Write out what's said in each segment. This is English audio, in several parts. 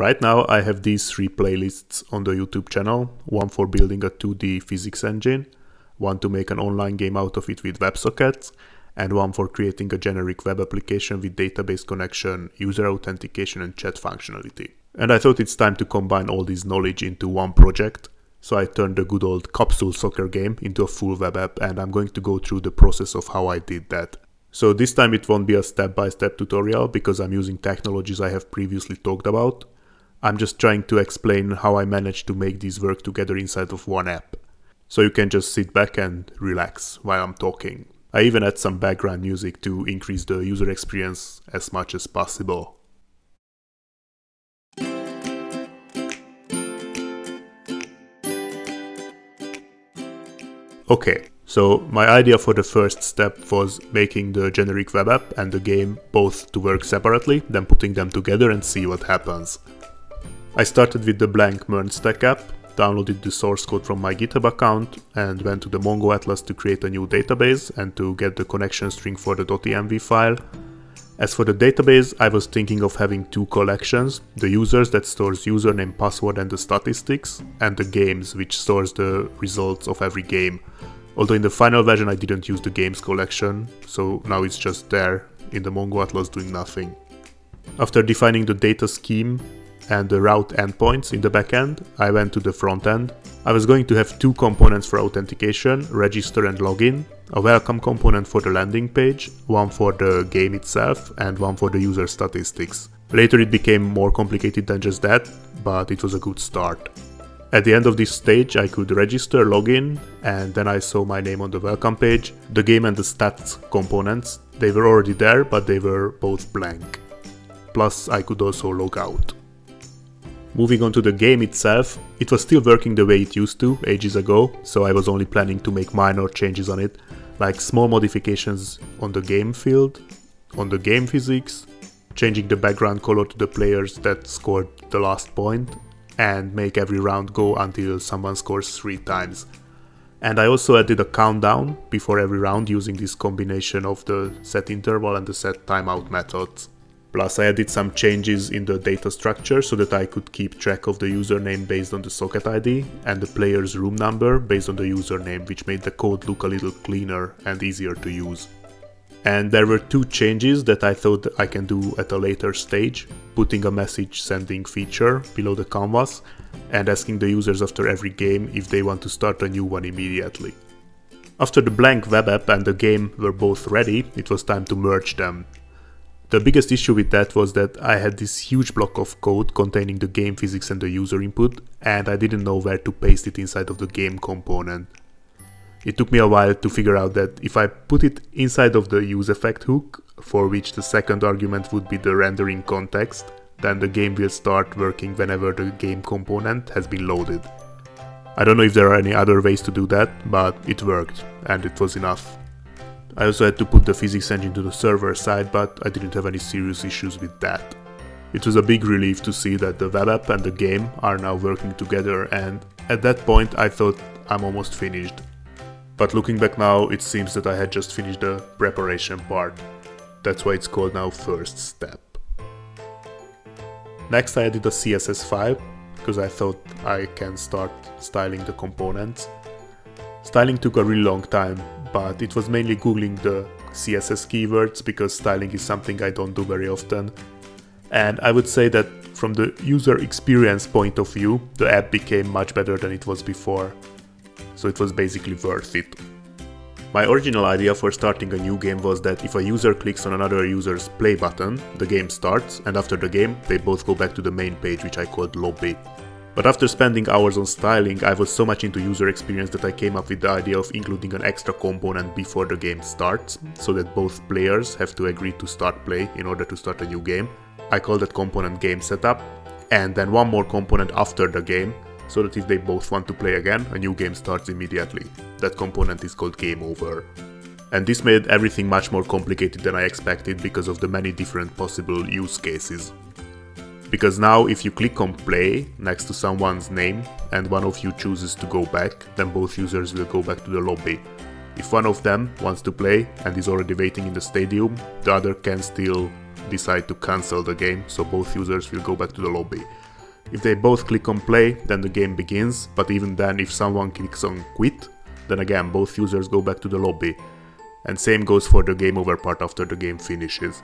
Right now I have these three playlists on the YouTube channel, one for building a 2D physics engine, one to make an online game out of it with WebSockets, and one for creating a generic web application with database connection, user authentication and chat functionality. And I thought it's time to combine all this knowledge into one project, so I turned the good old capsule soccer game into a full web app and I'm going to go through the process of how I did that. So this time it won't be a step-by-step -step tutorial because I'm using technologies I have previously talked about. I'm just trying to explain how I managed to make these work together inside of one app. So you can just sit back and relax while I'm talking. I even add some background music to increase the user experience as much as possible. Okay, so my idea for the first step was making the generic web app and the game both to work separately, then putting them together and see what happens. I started with the blank MERN-Stack app, downloaded the source code from my GitHub account and went to the Mongo Atlas to create a new database and to get the connection string for the .env file. As for the database, I was thinking of having two collections, the users that stores username, password and the statistics, and the games which stores the results of every game. Although in the final version I didn't use the games collection, so now it's just there in the Mongo Atlas doing nothing. After defining the data scheme and the route endpoints in the backend, I went to the front end. I was going to have two components for authentication, register and login, a welcome component for the landing page, one for the game itself and one for the user statistics. Later it became more complicated than just that, but it was a good start. At the end of this stage I could register, login, and then I saw my name on the welcome page. The game and the stats components, they were already there, but they were both blank. Plus I could also log out. Moving on to the game itself, it was still working the way it used to ages ago, so I was only planning to make minor changes on it, like small modifications on the game field, on the game physics, changing the background color to the players that scored the last point, and make every round go until someone scores 3 times. And I also added a countdown before every round using this combination of the set interval and the set timeout methods. Plus I added some changes in the data structure so that I could keep track of the username based on the socket ID and the player's room number based on the username which made the code look a little cleaner and easier to use. And there were two changes that I thought I can do at a later stage, putting a message sending feature below the canvas and asking the users after every game if they want to start a new one immediately. After the blank web app and the game were both ready, it was time to merge them. The biggest issue with that was that I had this huge block of code containing the game physics and the user input, and I didn't know where to paste it inside of the game component. It took me a while to figure out that if I put it inside of the useEffect hook, for which the second argument would be the rendering context, then the game will start working whenever the game component has been loaded. I don't know if there are any other ways to do that, but it worked, and it was enough. I also had to put the physics engine to the server side, but I didn't have any serious issues with that. It was a big relief to see that the web app and the game are now working together and at that point I thought I'm almost finished. But looking back now, it seems that I had just finished the preparation part. That's why it's called now first step. Next I added a CSS file, because I thought I can start styling the components. Styling took a really long time, but it was mainly googling the CSS keywords because styling is something I don't do very often. And I would say that from the user experience point of view, the app became much better than it was before so it was basically worth it. My original idea for starting a new game was that if a user clicks on another user's play button, the game starts, and after the game, they both go back to the main page which I called lobby. But after spending hours on styling, I was so much into user experience that I came up with the idea of including an extra component before the game starts, so that both players have to agree to start play in order to start a new game. I call that component game setup, and then one more component after the game, so that if they both want to play again, a new game starts immediately. That component is called Game Over. And this made everything much more complicated than I expected because of the many different possible use cases. Because now if you click on play next to someone's name and one of you chooses to go back, then both users will go back to the lobby. If one of them wants to play and is already waiting in the stadium, the other can still decide to cancel the game, so both users will go back to the lobby. If they both click on play, then the game begins, but even then if someone clicks on quit, then again both users go back to the lobby. And same goes for the game over part after the game finishes.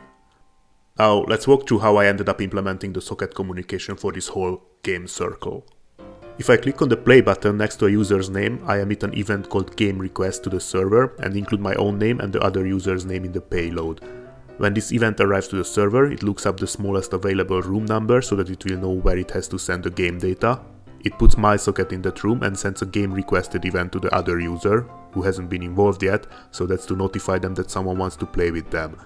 Now let's walk through how I ended up implementing the socket communication for this whole game circle. If I click on the play button next to a user's name, I emit an event called game request to the server and include my own name and the other user's name in the payload. When this event arrives to the server, it looks up the smallest available room number so that it will know where it has to send the game data. It puts my socket in that room and sends a game requested event to the other user, who hasn't been involved yet, so that's to notify them that someone wants to play with them.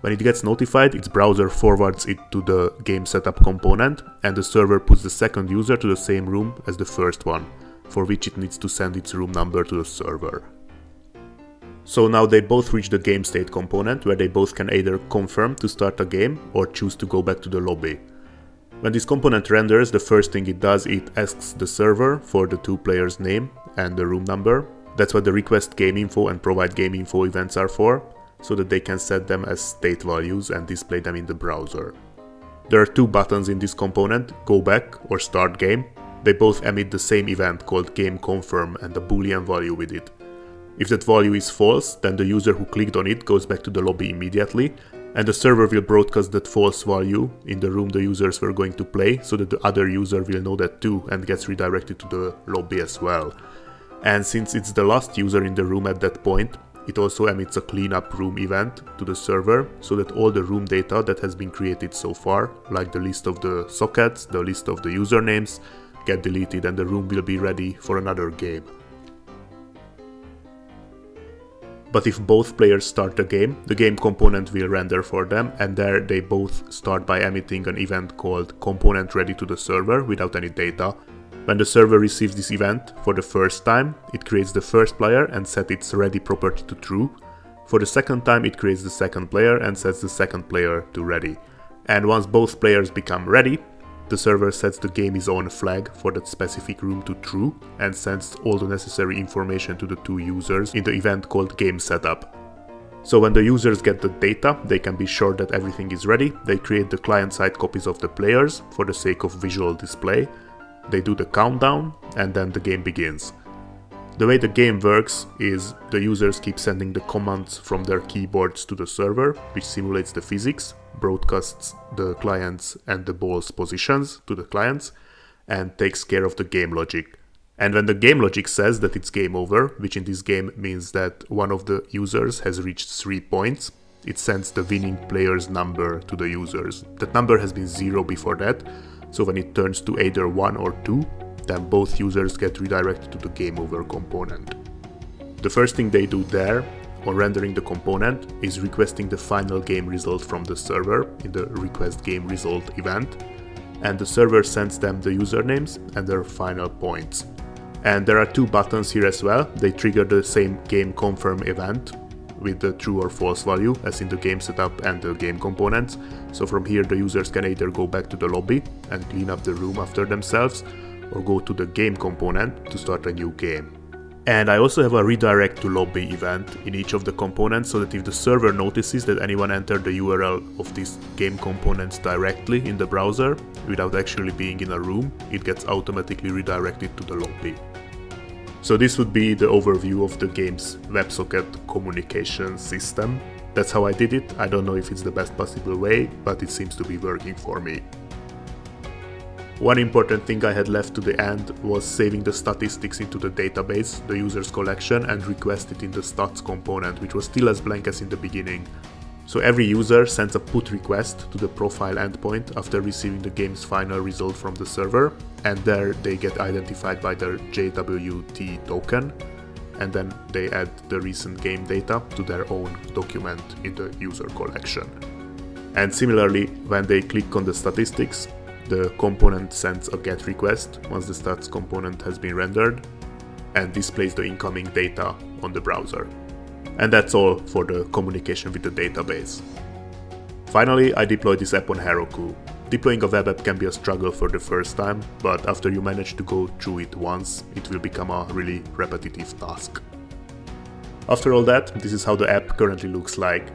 When it gets notified, its browser forwards it to the game setup component, and the server puts the second user to the same room as the first one, for which it needs to send its room number to the server. So now they both reach the game state component, where they both can either confirm to start a game or choose to go back to the lobby. When this component renders, the first thing it does, it asks the server for the two players' name and the room number. That's what the request game info and provide game info events are for, so that they can set them as state values and display them in the browser. There are two buttons in this component, go back or start game. They both emit the same event called game confirm and a boolean value with it. If that value is false, then the user who clicked on it goes back to the lobby immediately, and the server will broadcast that false value in the room the users were going to play, so that the other user will know that too and gets redirected to the lobby as well. And since it's the last user in the room at that point, it also emits a cleanup room event to the server so that all the room data that has been created so far, like the list of the sockets, the list of the usernames, get deleted and the room will be ready for another game. But if both players start the game, the game component will render for them and there they both start by emitting an event called component ready to the server without any data when the server receives this event for the first time, it creates the first player and sets its ready property to true. For the second time, it creates the second player and sets the second player to ready. And once both players become ready, the server sets the game is on flag for that specific room to true and sends all the necessary information to the two users in the event called game setup. So when the users get the data, they can be sure that everything is ready, they create the client-side copies of the players for the sake of visual display, they do the countdown and then the game begins. The way the game works is the users keep sending the commands from their keyboards to the server, which simulates the physics, broadcasts the clients and the ball's positions to the clients, and takes care of the game logic. And when the game logic says that it's game over, which in this game means that one of the users has reached 3 points, it sends the winning player's number to the users. That number has been 0 before that, so when it turns to either 1 or 2, then both users get redirected to the game over component. The first thing they do there, on rendering the component, is requesting the final game result from the server in the request game result event, and the server sends them the usernames and their final points. And there are two buttons here as well, they trigger the same game confirm event with the true or false value as in the game setup and the game components. So from here the users can either go back to the lobby and clean up the room after themselves or go to the game component to start a new game. And I also have a redirect to lobby event in each of the components so that if the server notices that anyone entered the URL of these game components directly in the browser without actually being in a room, it gets automatically redirected to the lobby. So this would be the overview of the game's WebSocket communication system. That's how I did it. I don't know if it's the best possible way, but it seems to be working for me. One important thing I had left to the end was saving the statistics into the database, the user's collection, and request it in the stats component, which was still as blank as in the beginning. So every user sends a put request to the profile endpoint after receiving the game's final result from the server, and there they get identified by their JWT token, and then they add the recent game data to their own document in the user collection. And similarly, when they click on the statistics, the component sends a GET request once the stats component has been rendered, and displays the incoming data on the browser. And that's all for the communication with the database. Finally, I deployed this app on Heroku. Deploying a web app can be a struggle for the first time, but after you manage to go through it once, it will become a really repetitive task. After all that, this is how the app currently looks like.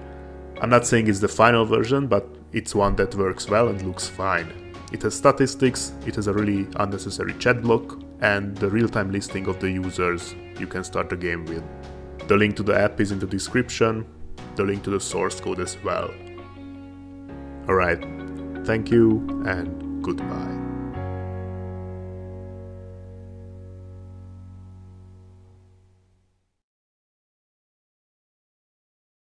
I'm not saying it's the final version, but it's one that works well and looks fine. It has statistics, it has a really unnecessary chat block, and the real-time listing of the users you can start the game with. The link to the app is in the description, the link to the source code as well. Alright, thank you and goodbye.